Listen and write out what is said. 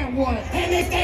man one. And if they